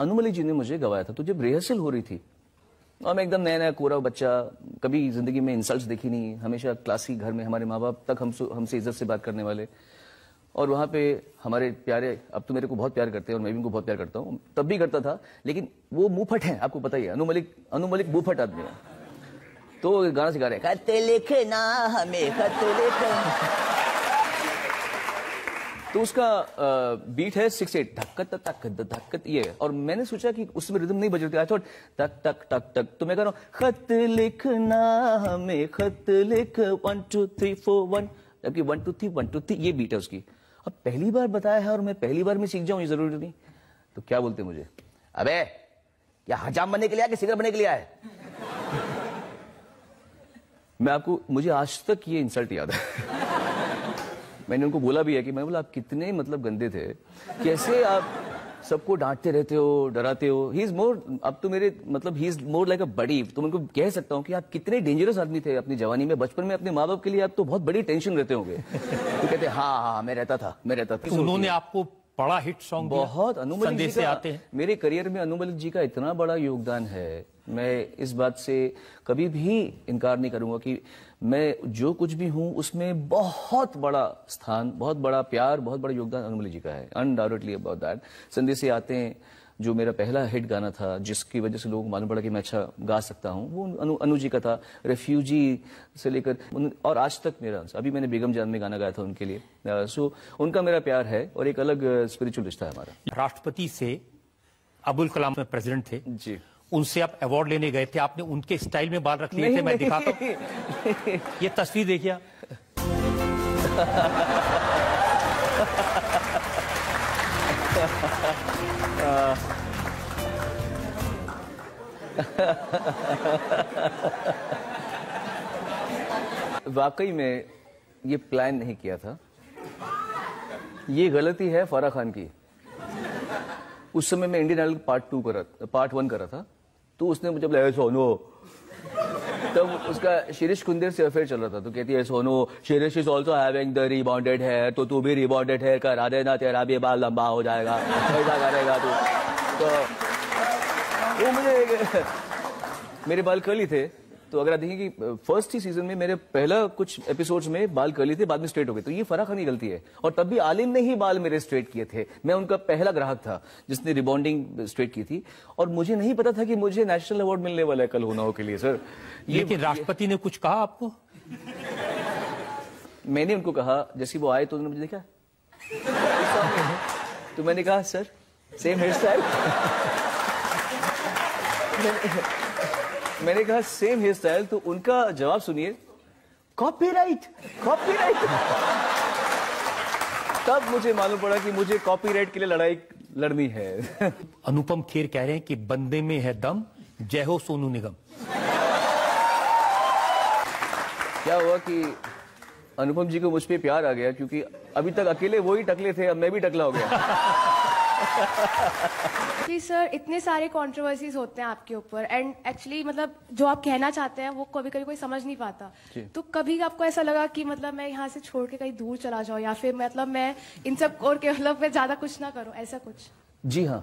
अनुमली जी ने मुझे गवाया था तो जब रिहर्सल हो रही थी और मैं एकदम नया नया कोरा बच्चा कभी ज़िंदगी में इंसल्ट देखी नहीं हमेशा क्लासी घर में हमारे माँ बाप तक हम हमसे इज़्ज़त से बात करने वाले और वहाँ पे हमारे प्यारे अब तो मेरे को बहुत प्यार करते हैं और मैं भी उनको बहुत प्यार करता हूँ तब भी करता था लेकिन वो मुंहफट है आपको पता ही है अनुमलिक अनुमलिक मुंहफट आदमी है तो गाना सिखा रहे हैं लिखे ना हमें खत लिखे तो उसका बीट है सिक्स एट धक्कत धक्कत धक्कत, ये। और मैंने सोचा कि उसमें रिदम नहीं बज रही आई टक टक टक टक तो मैं कह रहा हूँ, खत लिखना हमें, खत लिख one two three four one जबकि one two three one two three ये बीट है उसकी। अब पहली बार बताया है और मैं पहली बार में सीख जाऊँ, ये ज़रूरी नहीं। तो क्या बोलते मुझे? अबे, क्या हजाम बनने के लिए आया कि सिगर बनने के लिए आए मैं आपको, मुझे आज तक ये इंसल्ट याद है। मैंने उनको बोला भी है कि मैं बोला आप कितने मतलब गंदे थे। कैसे आप सबको डांटते रहते हो डराते हो? ही इज़ मोर अब तो मेरे मतलब ही इज़ मोर लाइक अ बड़ी तो मैं उनको कह सकता हूँ कि आप कितने डेंजरस आदमी थे अपनी जवानी में। बचपन में अपने माँ बाप के लिए आप तो बहुत बड़ी टेंशन रहते होंगे। तो कहते हाँ हाँ मैं रहता था मैं रहता था। तो उन्होंने आपको बड़ा हिट सॉन्ग बहुत। अनुमल जी का आते हैं। मेरे करियर में अनुमल जी का इतना बड़ा योगदान है। मैं इस बात से कभी भी इनकार नहीं करूँगा कि मैं जो कुछ भी हूँ उसमें बहुत बड़ा स्थान बहुत बड़ा प्यार बहुत बड़ा योगदान अनुमल जी का है। अनडाउटेडली अबाउट दैट संदेश से आते हैं जो मेरा पहला हिट गाना था जिसकी वजह से लोगों को मालूम पड़ा कि मैं अच्छा गा सकता हूँ वो अनु, अनु जी का था रेफ्यूजी से लेकर और आज तक मेरा अभी मैंने बेगम जान में गाना गाया था उनके लिए। सो उनका मेरा प्यार है और एक अलग स्पिरिचुअल रिश्ता है हमारा। राष्ट्रपति से अबुल कलाम प्रेसिडेंट थे। जी। उनसे आप अवार्ड लेने गए थे आपने उनके स्टाइल में बाल रख लिए थे मैं दिखाता हूँ। ये तस्वीर देखिए वाकई में ये प्लान नहीं किया था। ये गलती है फरा खान की। उस समय मैं इंडियन आइडल पार्ट टू करा पार्ट वन करा था। तो उसने मुझे बोला सोनो। तब उसका शिरीष कुंदेर से अफेयर चल रहा था तो कहती है सोनो, Shirish is also having the rebonded hair तो तू भी रिबॉन्डेड हेयर करा देना, तेरा भी बाल लंबा हो जाएगा, ऐसा करेगा तू। तो वो मुझे मेरे बाल कर्ली थे तो अगर आप देखें कि फ़र्स्ट ही सीज़न में मेरे पहला कुछ एपिसोड्स में बाल कर्ली थे बाद में स्ट्रेट हो गए। तो ये फराक खानी गलती है। और तब भी आलिम ने ही बाल मेरे स्ट्रेट किए थे। मैं उनका पहला ग्राहक था जिसने रिबॉन्डिंग स्ट्रेट की थी। और मुझे नहीं पता था कि मुझे नेशनल अवार्ड मिलने वाला है कल होना हो के लिए सर लेकिन राष्ट्रपति ने कुछ कहा आपको? मैंने उनको कहा जैसे वो आए तो उन्होंने मुझे देखा। तो मैंने कहा सर सेम हेयर स्टाइल मैंने कहा सेम हेयर स्टाइल तो उनका जवाब सुनिए। कॉपीराइट कॉपीराइट तब मुझे मालूम पड़ा कि मुझे कॉपीराइट के लिए लड़ाई लड़नी है। अनुपम खेर कह रहे हैं कि बंदे में है दम जय हो सोनू निगम। क्या हुआ कि अनुपम जी को मुझ पर प्यार आ गया क्योंकि अभी तक अकेले वो ही टकले थे अब मैं भी टकला हो गया। जी सर इतने सारे कंट्रोवर्सीज होते हैं आपके ऊपर एंड एक्चुअली मतलब जो आप कहना चाहते हैं वो कभी कभी कोई समझ नहीं पाता। तो कभी आपको ऐसा लगा कि मतलब मैं यहाँ से छोड़ के कहीं दूर चला जाऊँ या फिर मतलब मैं इन सब और के मतलब मैं ज़्यादा कुछ ना करूँ ऐसा कुछ? जी हाँ।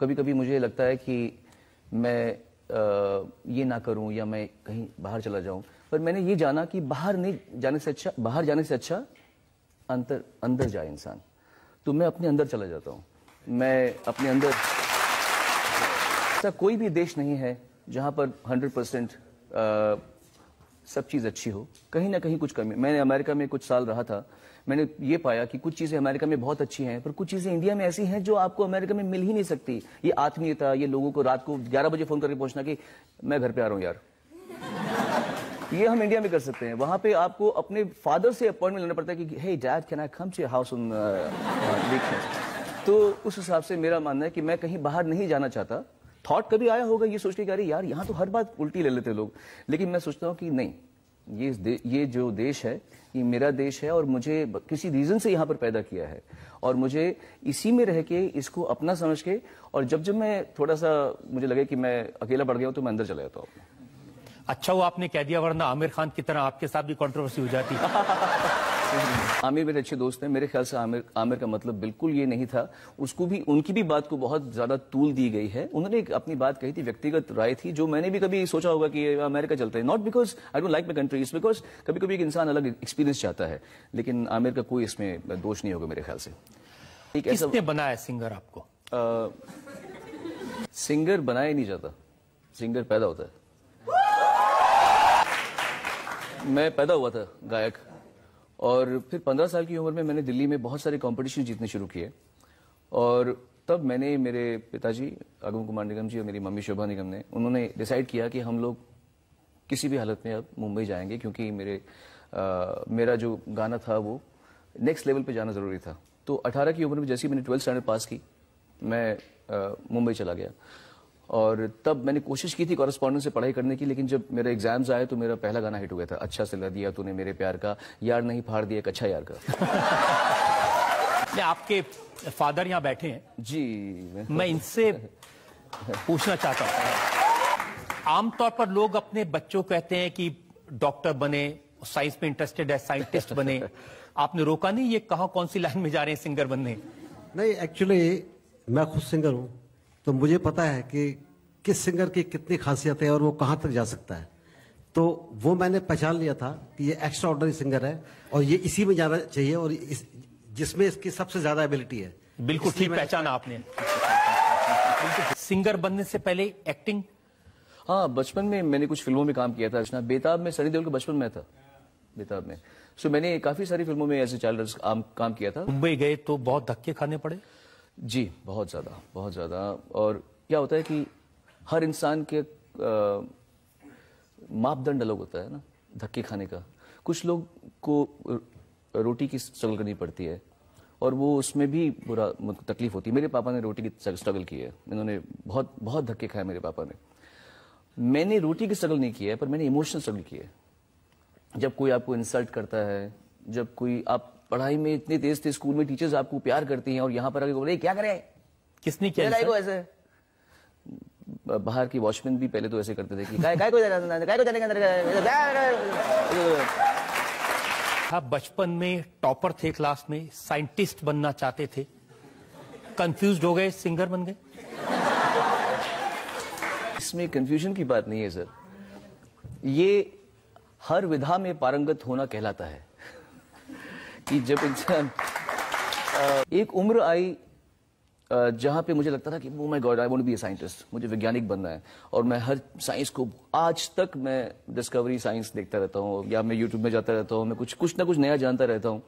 कभी कभी मुझे लगता है कि मैं आ, ये ना करूँ या मैं कहीं बाहर चला जाऊँ। पर मैंने ये जाना कि बाहर नहीं जाने से अच्छा बाहर जाने से अच्छा अंतर अंदर जाए इंसान। तो मैं अपने अंदर चला जाता हूँ। मैं अपने अंदर ऐसा कोई भी देश नहीं है जहाँ पर 100 परसेंट सब चीज़ अच्छी हो। कहीं ना कहीं कुछ कमी। मैंने अमेरिका में कुछ साल रहा था। मैंने ये पाया कि कुछ चीज़ें अमेरिका में बहुत अच्छी हैं, पर कुछ चीज़ें इंडिया में ऐसी हैं जो आपको अमेरिका में मिल ही नहीं सकती। ये आत्मीयता, ये लोगों को रात को 11 बजे फ़ोन करके पूछना कि मैं घर पे आ रहा हूँ यार। ये हम इंडिया में कर सकते हैं। वहाँ पे आपको अपने फादर से अपॉइंटमेंट लेना पड़ता है कि hey dad can I come to house on तो उस हिसाब से मेरा मानना है कि मैं कहीं बाहर नहीं जाना चाहता। थॉट कभी आया होगा ये सोच के अरे यार यहाँ तो हर बात उल्टी ले लेते लोग। लेकिन मैं सोचता हूँ कि नहीं ये ये जो देश है ये मेरा देश है और मुझे किसी रीजन से यहाँ पर पैदा किया है। और मुझे इसी में रह के इसको अपना समझ के और जब जब मैं थोड़ा सा मुझे लगे कि मैं अकेला पड़ गया हूँ तो मैं अंदर चला जाता हूँ। अच्छा वो आपने कह दिया वरना आमिर खान की तरह आपके साथ भी कंट्रोवर्सी हो जाती। आमिर मेरे अच्छे दोस्त हैं। मेरे ख्याल से आमिर आमिर का मतलब बिल्कुल ये नहीं था। उसको भी उनकी भी बात को बहुत ज़्यादा तूल दी गई है। उन्होंने एक अपनी बात कही थी व्यक्तिगत राय थी जो मैंने भी कभी सोचा होगा कि अमेरिका चलते हैं। Not because I don't like my country it's because कभी कभी एक इंसान अलग एक्सपीरियंस चाहता है। लेकिन आमिर का कोई इसमें दोष नहीं होगा मेरे ख्याल से। एक ऐसा किसने बनाया सिंगर आपको? आ, सिंगर बनाया नहीं जाता। सिंगर पैदा होता है। मैं पैदा हुआ था गायक। और फिर पंद्रह साल की उम्र में मैंने दिल्ली में बहुत सारे कॉम्पिटिशन जीतने शुरू किए। और तब मैंने मेरे पिताजी अगम कुमार निगम जी और मेरी मम्मी शोभा निगम ने उन्होंने डिसाइड किया कि हम लोग किसी भी हालत में अब मुंबई जाएँगे क्योंकि मेरे आ, मेरा जो गाना था वो नेक्स्ट लेवल पे जाना ज़रूरी था। तो 18 की उम्र में जैसे ही मैंने ट्वेल्थ स्टैंडर्ड पास की मैं मुंबई चला गया। और तब मैंने कोशिश की थी कॉरेस्पॉन्डेंस से पढ़ाई करने की लेकिन जब मेरे एग्ज़ाम्स आए तो मेरा पहला गाना हिट हो गया था अच्छा सिला दिया तूने मेरे प्यार का यार नहीं फाड़ दिया एक अच्छा यार का. आपके फादर यहाँ बैठे हैं। जी मैं इनसे पूछना चाहता हूँ। आमतौर पर लोग अपने बच्चों कहते हैं कि डॉक्टर बने साइंस में इंटरेस्टेड है साइंटिस्ट बने। आपने रोका नहीं ये कहा कौन सी लाइन में जा रहे हैं सिंगर बनने? नहीं एक्चुअली मैं खुद सिंगर हूँ। तो मुझे पता है कि किस सिंगर की कितनी खासियत है और वो कहाँ तक जा सकता है। तो वो मैंने पहचान लिया था कि ये एक्स्ट्रा ऑर्डनरी सिंगर है और ये इसी में जाना चाहिए और इस, जिसमें इसकी सबसे ज़्यादा एबिलिटी है। बिल्कुल ठीक पहचाना आपने। सिंगर बनने से पहले एक्टिंग हाँ बचपन में मैंने कुछ फ़िल्मों में काम किया था बेताब में सनी देओल का बचपन में था। बेताब में। सो मैंने काफ़ी सारी फ़िल्मों में ऐसे चाइल्ड काम किया था। मुंबई गए तो बहुत धक्के खाने पड़े? जी, बहुत ज़्यादा बहुत ज़्यादा। और क्या होता है कि हर इंसान के मापदंड अलग होता है ना, धक्के खाने का। कुछ लोग को रोटी की स्ट्रगल करनी पड़ती है, और वो उसमें भी बुरा तकलीफ़ होती है। मेरे पापा ने रोटी की स्ट्रगल की है। इन्होंने बहुत बहुत धक्के खाए मेरे पापा ने। मैंने रोटी की स्ट्रगल नहीं की है, पर मैंने इमोशनल स्ट्रगल की है। जब कोई आपको इंसल्ट करता है, जब कोई आप पढ़ाई में इतने तेज थे स्कूल में टीचर्स आपको प्यार करती हैं और यहाँ पर आगे बोले क्या करे? किसने किया को ऐसे. बाहर की वॉचमैन भी पहले तो ऐसे करते थे कि काय काय को काय को जाने के अंदर आप बचपन में टॉपर थे क्लास में साइंटिस्ट बनना चाहते थे। कंफ्यूज हो गए सिंगर बन गए। इसमें कंफ्यूजन की बात नहीं है सर ये हर विधा में पारंगत होना कहलाता है। कि जब इंसान एक उम्र आई जहाँ पे मुझे लगता था कि वो my God I want be a scientist मुझे वैज्ञानिक बनना है। और मैं हर साइंस को आज तक मैं डिस्कवरी साइंस देखता रहता हूँ या मैं यूट्यूब में जाता रहता हूँ मैं कुछ कुछ ना कुछ नया जानता रहता हूँ।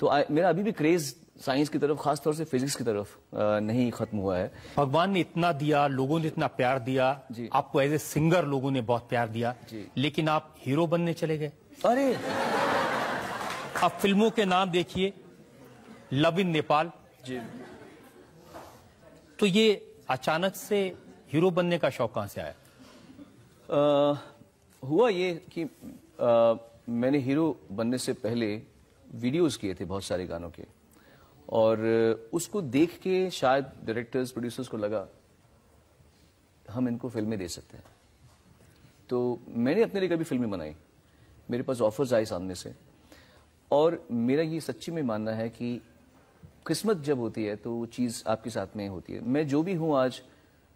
तो आ, मेरा अभी भी क्रेज साइंस की तरफ़ खासतौर से फिजिक्स की तरफ़ आ, नहीं खत्म हुआ है। भगवान ने इतना दिया लोगों ने इतना प्यार दिया। जी। आपको एज ए सिंगर लोगों ने बहुत प्यार दिया। जी। लेकिन आप हीरो बनने चले गए। अरे! अब फ़िल्मों के नाम देखिए। Love in Nepal. जी। तो ये अचानक से हीरो बनने का शौक कहाँ से आया? आ, हुआ ये कि आ, मैंने हीरो बनने से पहले वीडियोस किए थे बहुत सारे गानों के। और उसको देख के शायद डायरेक्टर्स प्रोड्यूसर्स को लगा हम इनको फ़िल्में दे सकते हैं। तो मैंने अपने लिए कभी फ़िल्में बनाई। मेरे पास ऑफर्स आए सामने से। और मेरा ये सच्ची में मानना है कि किस्मत जब होती है तो वो चीज़ आपके साथ में होती है। मैं जो भी हूँ आज,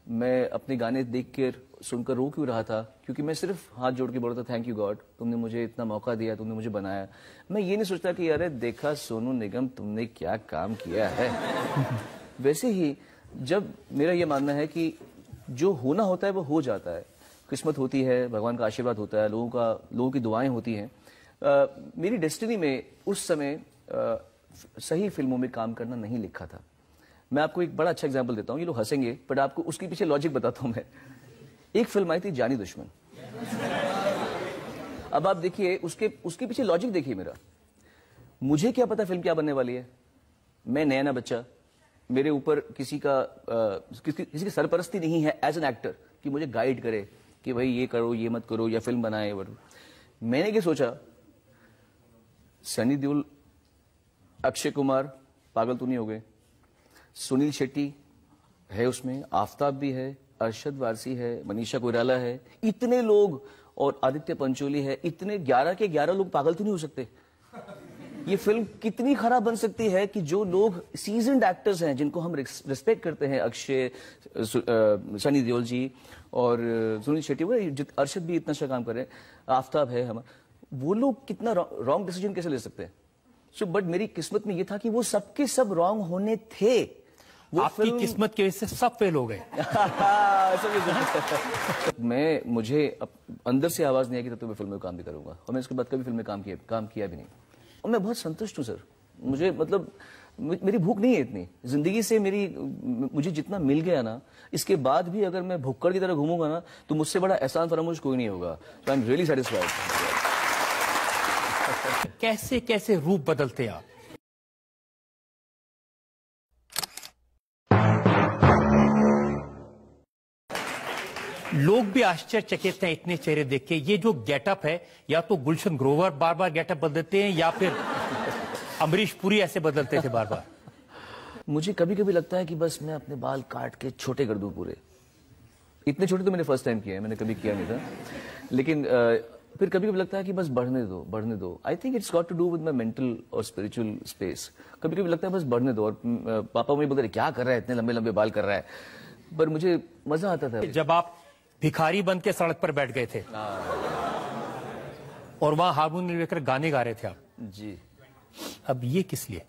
मैं अपने गाने देख कर सुनकर रो क्यों रहा था? क्योंकि मैं सिर्फ़ हाथ जोड़ के बोल रहा था थैंक यू गॉड तुमने मुझे इतना मौका दिया, तुमने मुझे बनाया। मैं ये नहीं सोचता कि, अरे, देखा सोनू निगम, तुमने क्या काम किया है? वैसे ही जब मेरा ये मानना है कि जो होना होता है, वो हो जाता है। किस्मत होती है, भगवान का आशीर्वाद होता है, लोगों का, लोगों की दुआएँ होती हैं। मेरी डेस्टिनी में उस समय आ, सही फ़िल्मों में काम करना नहीं लिखा था। मैं आपको एक बड़ा अच्छा एग्ज़ाम्पल देता हूँ ये लोग हंसेंगे बट आपको उसके पीछे लॉजिक बताता हूँ मैं। एक फ़िल्म आई थी जानी दुश्मन। अब आप देखिए उसके उसके पीछे लॉजिक देखिए मेरा। मुझे क्या पता फ़िल्म क्या बनने वाली है? मैं नया ना बच्चा। मेरे ऊपर किसी का आ, किसी, किसी की सरपरस्ती नहीं है एज एन एक्टर कि मुझे गाइड करे कि भाई ये करो ये मत करो या फ़िल्म बनाए मैंने क्या सोचा? सनी देओल, अक्षय कुमार, पागल तो नहीं हो गए। सुनील शेट्टी है उसमें, आफ्ताब भी है, अरशद वारसी है, मनीषा कोयराला है। इतने लोग और आदित्य पंचोली है, इतने ग्यारह के ग्यारह लोग पागल तो नहीं हो सकते। ये फ़िल्म कितनी खराब बन सकती है कि जो लोग सीज़न एक्टर्स हैं, जिनको हम रिस्पेक्ट करते हैं, अक्षय सनी देओल जी और सुनील शेट्टी अरशद भी इतना अच्छा काम कर रहे हैं। आफ्ताब है हम वो लोग कितना रॉन्ग डिसीज़न कैसे ले सकते हैं? सो बट मेरी किस्मत में ये था कि वो सबके सब रॉन्ग होने थे। वो आपकी किस्मत की वजह से सब फेल हो गए। मैं मुझे अंदर से आवाज़ नहीं आई कि तो मैं फ़िल्म में काम भी करूँगा। और मैं इसके बाद कभी फ़िल्म में काम किया काम किया भी नहीं। और मैं बहुत संतुष्ट हूँ सर। मुझे मतलब मेरी भूख नहीं है इतनी। ज़िंदगी से मेरी मुझे जितना मिल गया ना इसके बाद भी अगर मैं भुक्कड़ की तरह घूमूँगा ना तो मुझसे बड़ा एहसान फरामोश कोई नहीं होगा। तो आई एम रियली सेटिस्फाइड कैसे कैसे रूप बदलते आप? लोग भी आश्चर्यचकित हैं इतने चेहरे देख के। ये जो गेटअप है, या तो गुलशन ग्रोवर बार बार गेटअप बदलते हैं, या फिर अमरीश पुरी ऐसे बदलते थे बार बार मुझे कभी कभी लगता है कि बस मैं अपने बाल काट के छोटे कर दूँ पूरे। इतने छोटे तो मैंने फ़र्स्ट टाइम किया है, मैंने कभी किया नहीं था। लेकिन फिर कभी कभी लगता है कि बस बढ़ने दो बढ़ने दो। I think it's got to do with my mental और स्पिरिचुअल स्पेस कभी कभी लगता है बस बढ़ने दो और पापा मुझे बोल रहे क्या कर रहा है? इतने लंबे लंबे बाल कर रहा है। पर मुझे मज़ा आता था। जब आप भिखारी बन के सड़क पर बैठ गए थे। और वहाँ हारमोनियम लेकर गाने गा रहे थे आप। जी। अब ये किस लिए?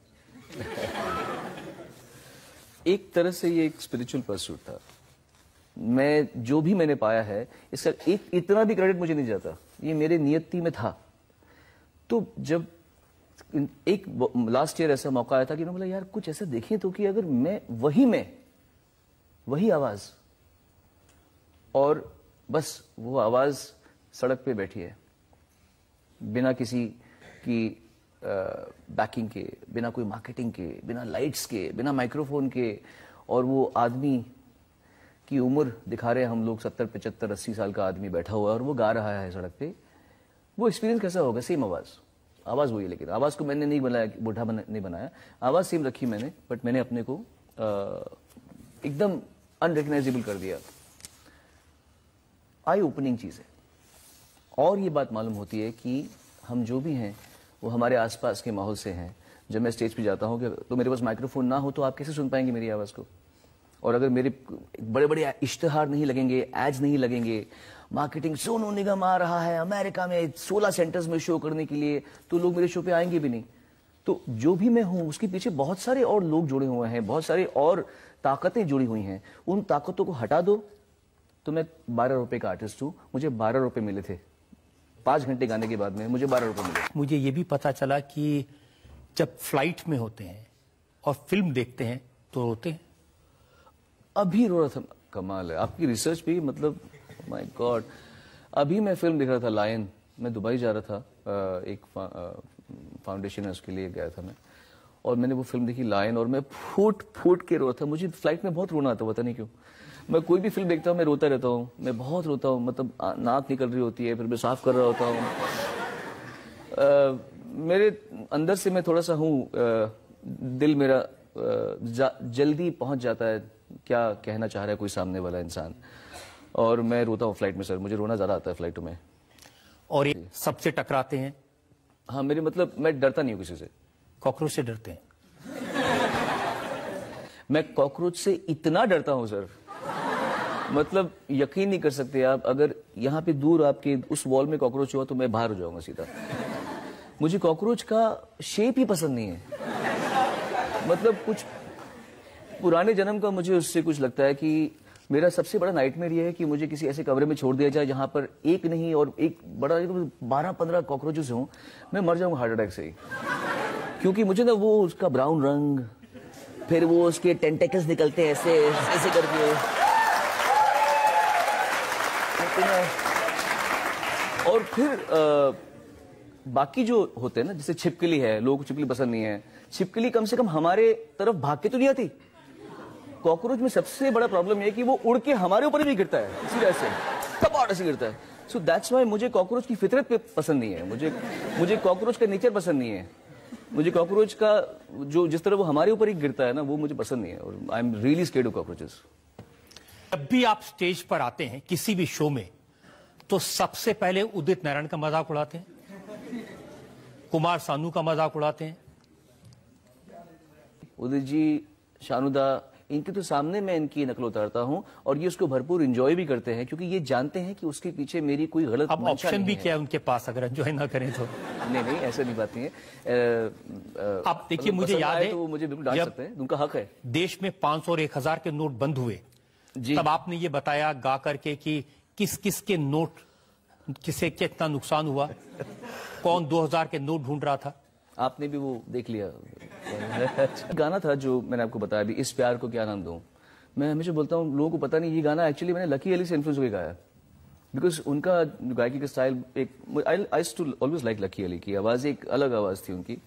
एक तरह से ये एक स्पिरिचुअल परसूट था। मैं जो भी मैंने पाया है इसका एक इतना भी क्रेडिट मुझे नहीं जाता। ये मेरे नियति में था। तो जब एक लास्ट ईयर ऐसा मौका आया था कि मैं बोला, यार, कुछ ऐसा देखें तो कि अगर मैं, वही मैं, वही आवाज़ और बस वो आवाज़ सड़क पे बैठी है, बिना किसी की बैकिंग के, बिना कोई मार्केटिंग के, बिना लाइट्स के, बिना माइक्रोफोन के और वो आदमी की उम्र दिखा रहे हैं हम लोग सत्तर पचहत्तर अस्सी साल का आदमी बैठा हुआ है और वो गा रहा है सड़क पे। वो एक्सपीरियंस कैसा होगा? सेम आवाज़। आवाज़ वही है लेकिन आवाज़ को मैंने नहीं बनाया बूढ़ा बना, नहीं बनाया। आवाज़ सेम रखी मैंने बट मैंने अपने को एकदम अनरिकनाइजेबल कर दिया। आई ओपनिंग चीज़ है। और ये बात मालूम होती है कि हम जो भी हैं वो हमारे आसपास के माहौल से हैं। जब मैं स्टेज पे जाता हूँ तो मेरे पास माइक्रोफोन ना हो तो आप कैसे सुन पाएँगे मेरी आवाज़ को? और अगर मेरे बड़े बड़े इश्तहार नहीं लगेंगे एड्स नहीं लगेंगे मार्केटिंग सोनू निगम आ रहा है अमेरिका में 16 सेंटर्स में शो करने के लिए तो लोग मेरे शो पे आएँगे भी नहीं। तो जो भी मैं हूँ, उसके पीछे बहुत सारे और लोग जुड़े हुए हैं, बहुत सारे और ताकतें जुड़ी हुई हैं। उन ताकतों को हटा दो। तो मैं बारह रुपए का आर्टिस्ट हूँ। मुझे बारह रुपए मिले थे। पाँच घंटे गाने के बाद में मुझे बारह रुपए मिले। मुझे ये भी पता चला कि जब फ़्लाइट में होते हैं और फ़िल्म देखते हैं तो रोते हैं। अभी रो रहा था कमाल है। आपकी रिसर्च भी मतलब माय गॉड अभी मैं फ़िल्म देख रहा था लायन मैं दुबई जा रहा था एक फाउंडेशन है, उसके लिए गया था मैं। और मैंने वो फ़िल्म देखी लायन और मैं फूट फूट के रो रहा था। मुझे फ़्लाइट में बहुत रोना आता पता नहीं क्यों। मैं कोई भी फ़िल्म देखता हूँ, मैं रोता रहता हूँ। मैं बहुत रोता हूँ मतलब नाक निकल रही होती है, फिर मैं साफ़ कर रहा होता हूँ। मेरे अंदर से मैं थोड़ा सा हूँ दिल मेरा जल्दी पहुँच जाता है। क्या कहना चाह रहा है कोई सामने वाला इंसान? और मैं रोता हूँ फ़्लाइट में सर मुझे रोना ज़्यादा आता है फ्लाइटों में। और सबसे टकराते हैं? हाँ मेरे मतलब मैं डरता नहीं हूँ किसी से। कॉकरोच से डरते हैं? मैं कॉकरोच से इतना डरता हूँ सर मतलब यकीन नहीं कर सकते आप अगर यहाँ पे दूर आपके उस वॉल में कॉकरोच हुआ तो मैं बाहर हो जाऊँगा सीधा। मुझे कॉकरोच का शेप ही पसंद नहीं है। मतलब कुछ पुराने जन्म का मुझे उससे कुछ लगता है कि मेरा सबसे बड़ा नाइटमेयर ये है कि मुझे किसी ऐसे कमरे में छोड़ दिया जाए जहाँ पर एक नहीं और एक बड़ा बारह पंद्रह कॉकरोचेस हों मैं मर जाऊँगा हार्ट अटैक से ही। क्योंकि मुझे ना वो उसका ब्राउन रंग फिर वो उसके टेंटेकल्स निकलते हैं ऐसे ऐसे करके। और फिर आ, बाकी जो होते हैं ना जैसे छिपकली है लोगों को छिपकली पसंद नहीं है। छिपकली कम से कम हमारे तरफ़ भाग के तो नहीं आती। कॉकरोच में सबसे बड़ा प्रॉब्लम यह कि वो उड़ के हमारे ऊपर भी गिरता है इसी तरह से। कपाट ऐसे गिरता है। सो दैट्स वाई मुझे कॉकरोच की फितरत पे पसंद नहीं है। मुझे मुझे कॉकरोच का नेचर पसंद नहीं है। मुझे कॉकरोच का जो जिस तरह वो हमारे ऊपर ही गिरता है ना वो मुझे पसंद नहीं है। और I am really scared of cockroaches जब भी आप स्टेज पर आते हैं किसी भी शो में तो सबसे पहले उदित नारायण का मज़ाक उड़ाते हैं। कुमार सानू का मज़ाक उड़ाते हैं। उदित जी शानुदा इनके तो सामने मैं इनकी नकल उतारता हूँ और ये उसको भरपूर इंजॉय भी करते हैं क्योंकि ये जानते हैं कि उसके पीछे मेरी कोई गलत ऑप्शन भी क्या है उनके पास अगर एंजॉय ना करें तो? नहीं नहीं ऐसे नहीं बात नहीं है। अ, देखिए, मतलब मुझे याद है, तो वो मुझे बिल्कुल डांट सकते हैं। उनका हक है। देश में 500 और 1000 के नोट बंद हुए। जी। तब आपने ये बताया गा करके कि किस किस के नोट किसे कितना नुकसान हुआ? कौन 2000 के नोट ढूंढ रहा था? आपने भी वो देख लिया। गाना था जो मैंने आपको बताया अभी, इस प्यार को क्या नाम दूँ? मैं हमेशा बोलता हूँ, लोगों को पता नहीं, ये गाना एक्चुअली मैंने लकी अली से इन्फ्लुएंस होकर गाया बिकॉज़ उनका गायकी का स्टाइल एक I too always like Lucky Ali की आवाज़, एक अलग आवाज़ थी उनकी।